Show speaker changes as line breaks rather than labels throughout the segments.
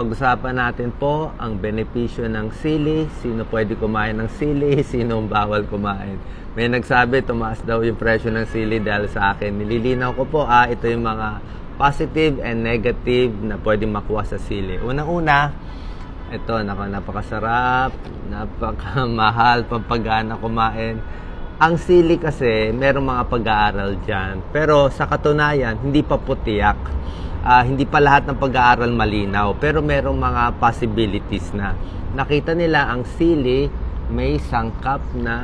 Pag-usapan natin po ang benepisyo ng sili, sino pwede kumain ng sili, sino bawal kumain. May nagsabi, tumaas daw yung presyo ng sili dahil sa akin. Nililinaw ko po, ah, ito yung mga positive and negative na pwede makuha sa sili. Unang-una, ito, naka, napakasarap, napakamahal, pampagana kumain. Ang sili kasi, merong mga pag-aaral dyan. Pero sa katunayan, hindi pa putiyak. Ah, hindi pa lahat ng pag-aaral malinaw. Pero merong mga possibilities na. Nakita nila ang sili may sangkap na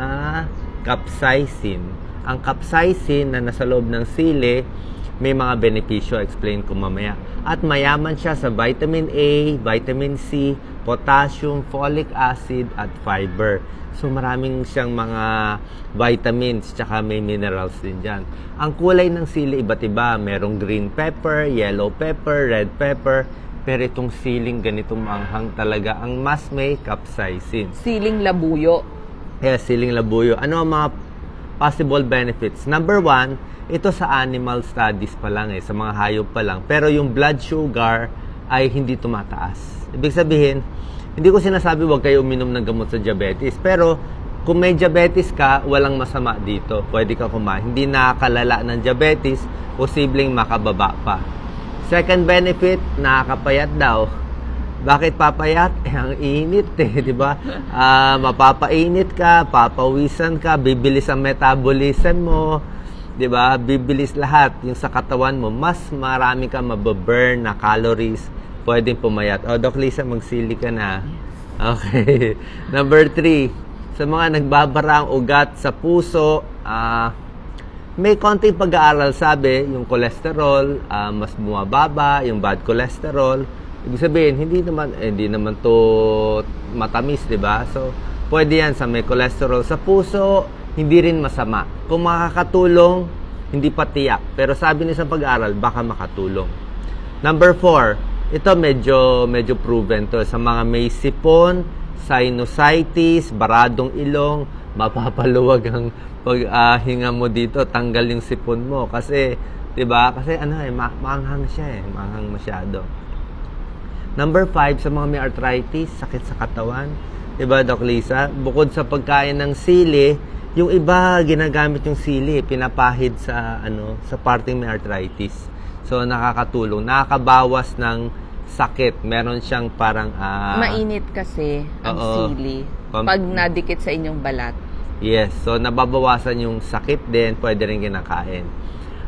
capsaicin. Ang capsaicin na nasa loob ng sili, may mga benepisyo, explain ko mamaya. At mayaman siya sa vitamin A, vitamin C, potassium, folic acid, at fiber. So maraming siyang mga vitamins, tsaka may minerals din dyan. Ang kulay ng sili iba't iba. Merong green pepper, yellow pepper, red pepper. Pero itong siling ganitong manghang talaga, ang mas may capsaicin.
Siling labuyo.
Yes, siling labuyo. Ano ang mga possible benefits? Number one, ito sa animal studies pa lang eh, sa mga hayop pa lang. Pero yung blood sugar ay hindi tumataas. Ibig sabihin, hindi ko sinasabi huwag kayo uminom ng gamot sa diabetes. Pero kung may diabetes ka, walang masama dito. Pwede ka kumain. Hindi nakakalala ng diabetes, posibleng makababa pa. Second benefit, nakakapayat daw. Bakit papayat? Eh, ang init eh, di ba? Ah, mapapainit ka, papawisan ka, bibilis ang metabolism mo, di ba? Bibilis lahat yung sa katawan mo. Mas marami ka mababurn na calories, pwedeng pumayat. O, Doc Lisa, magsili ka na. Okay. Number three, sa mga nagbabara ang ugat sa puso, ah, may konting pag-aaral sabi, yung cholesterol, ah, mas bumababa, yung bad cholesterol. Ibig sabihin, hindi naman, eh, hindi naman to matamis, di ba? So, pwede yan sa may cholesterol. Sa puso, hindi rin masama. Kung makakatulong, hindi pa tiyak. Pero sabi ni sa pag-aaral, baka makatulong. Number four, ito medyo, medyo proven to. Sa mga may sipon, sinusitis, baradong ilong, mapapaluwag ang paghinga mo dito, tanggal yung sipon mo. Kasi, di ba? Kasi ano eh, ma- maanghang siya eh. Maanghang masyado. Number five, sa mga may arthritis, sakit sa katawan. Di ba, Doc Lisa? Bukod sa pagkain ng sili, yung iba ginagamit yung sili, pinapahid sa ano sa parting may arthritis. So nakakatulong, nakakabawas ng sakit. Meron siyang parang ah,
Mainit kasi ang
Oo.
sili. Pag nadikit sa inyong balat.
Yes, so nababawasan yung sakit din, pwede rin kinakain.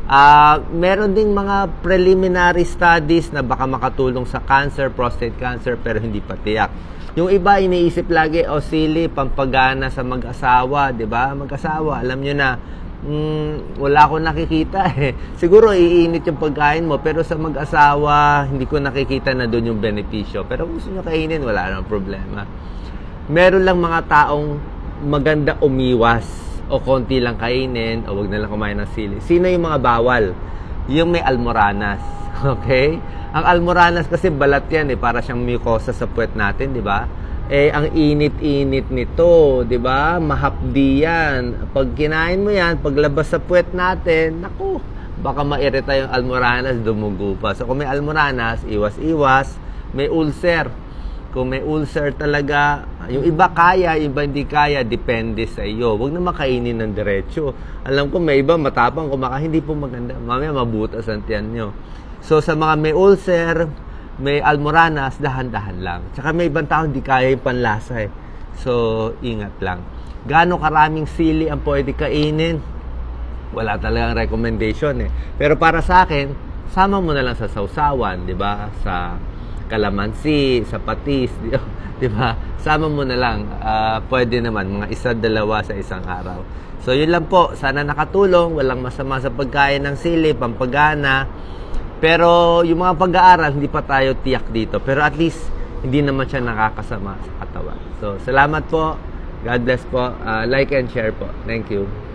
Ah, meron ding mga preliminary studies na baka makatulong sa cancer, prostate cancer, pero hindi pa tiyak. Yung iba iniisip lagi, o sili, pampagana sa mag-asawa, di ba? Mag-asawa, alam nyo na, mm, wala akong nakikita eh. Siguro iinit yung pagkain mo, pero sa mag-asawa, hindi ko nakikita na doon yung benepisyo. Pero kung gusto nyo kainin, wala namang problema meron lang mga taong maganda umiwas o konti lang kainin o wag na lang kumain ng sili. Sino yung mga bawal? Yung may almoranas. Okay? Ang almoranas kasi balat yan eh, para siyang mucosa sa puwet natin, di ba? Eh, ang init-init nito, di ba? Mahapdi yan. Pag kinain mo yan, paglabas sa puwet natin, naku, baka mairita yung almoranas, dumugo pa. So, kung may almoranas, iwas-iwas. May ulcer, kung may ulcer talaga, yung iba kaya, iba hindi kaya, depende sa iyo. Huwag na makainin ng diretsyo. Alam ko may iba matapang kumakain, hindi po maganda. Mamaya mabutas ang tiyan nyo. So sa mga may ulcer, may almoranas, dahan-dahan lang. Tsaka may ibang tao hindi kaya yung panlasa eh. So ingat lang. Gaano karaming sili ang pwede kainin? Wala talagang recommendation eh. Pero para sa akin, sama mo na lang sa sausawan, di ba? Sa kalamansi, sa patis, di, di ba? Sama mo na lang. Ah, pwede naman, mga isa, dalawa sa isang araw. So, yun lang po. Sana nakatulong. Walang masama sa pagkain ng sili, pampagana. Pero, yung mga pag-aaral, hindi pa tayo tiyak dito. Pero at least, hindi naman siya nakakasama sa katawan. So, salamat po. God bless po. Ah, like and share po. Thank you.